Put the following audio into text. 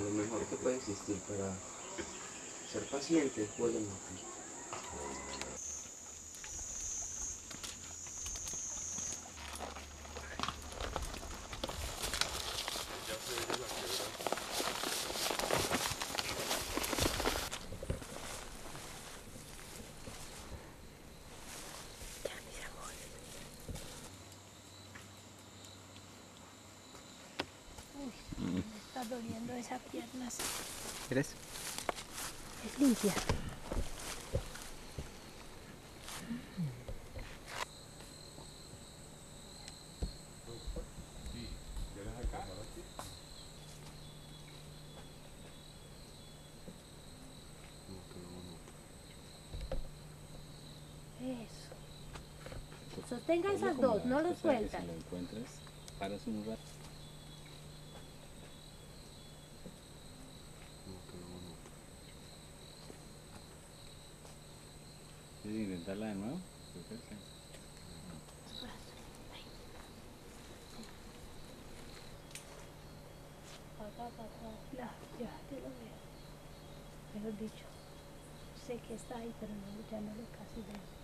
lo mejor que puede existir, para ser paciente, jueguen aquí. Está doliendo esa pierna. ¿Quieres? Es limpia. Eso. Sostenga esas dos, no lo sueltas. Si lo encuentras, paras un rato. Intentarla de nuevo? Acá, acá, acá. Ya, ya, te lo veo. Mejor dicho, sé que está ahí, pero no, ya no lo casi veo.